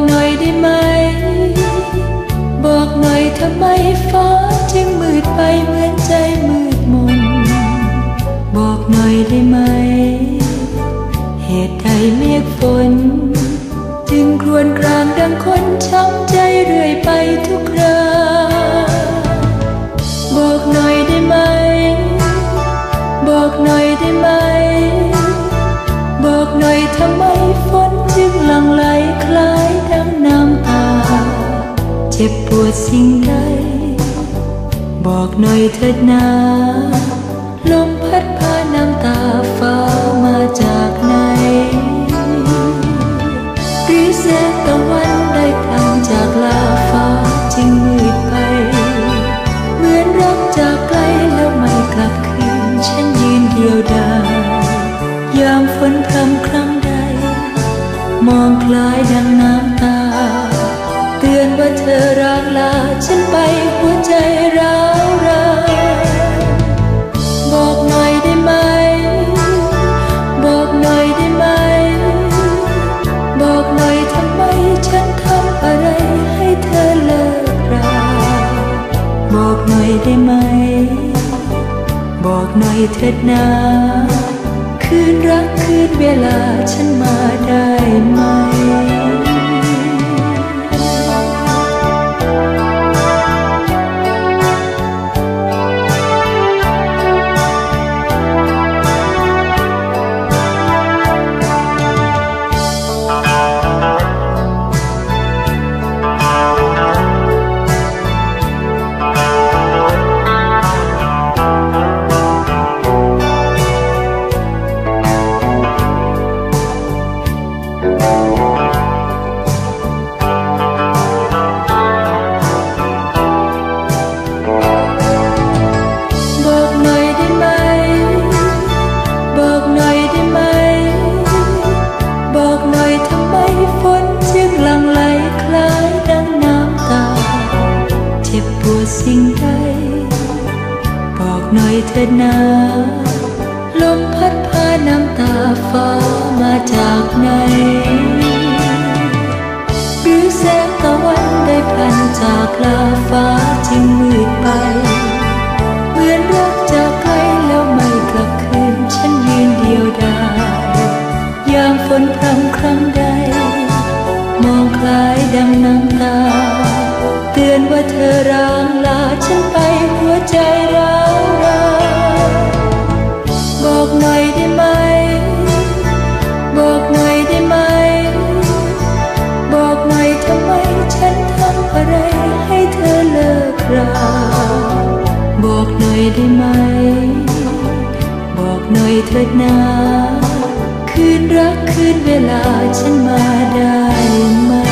บอกหน่อยได้ไหม บอกหน่อยทำไมฟ้าจึงมืดไปเหมือนใจมืดมน บอกหน่อยได้ไหม เหตุใดเมฆฝน จึงครวญครางดังคนช้ำใจเรื่อยไปทุกคราบอกหน่อยได้ไหม บอกหน่อยได้ไหม บอกหน่อยทำไม จ็บปวดสิ่งใด บอกหน่อยเถิดนาลมพัดพาน้ำตาฟ้ามาจากไหนหรือแสงตะวันได้พลังจากลาฟ้าจึงมืดไป เหมือนรักจากไกลแล้วไม่กลับคืน ฉันยืนเดียวดายยามฝนพรำครั้งใด มองคล้ายดังน้ำตา ว่าเธอรักลาฉันไปหัวใจร้าวรานบอกหน่อยได้ไหม บอกหน่อยได้ไหม บอกหน่อยทำไมฉันทำอะไรให้เธอเลิกราบอกหน่อยได้ไหม บอกหน่อยเถิดนาคืนรักคืนเวลาฉันมาได้ไหม หน่อยเถิดนาลมพัดพาน้ำตาฟ้ามาจากไหนหรือแสงตะวันได้พันจากลาฟ้าจึงมืดไป เหมือนรักจากไกลแล้วไม่กลับคืนฉันยืนเดียวดายยามฝนพรำครั้งใด มองคล้ายดังน้ำตา เตือนว่าเธอร้างลาฉันไปหัวใจ อะไรให้เธอเลิกราบอกหน่อยได้ไหม บอกหน่อยเถิดนาคืนรักคืนเวลาฉันมาได้ไหม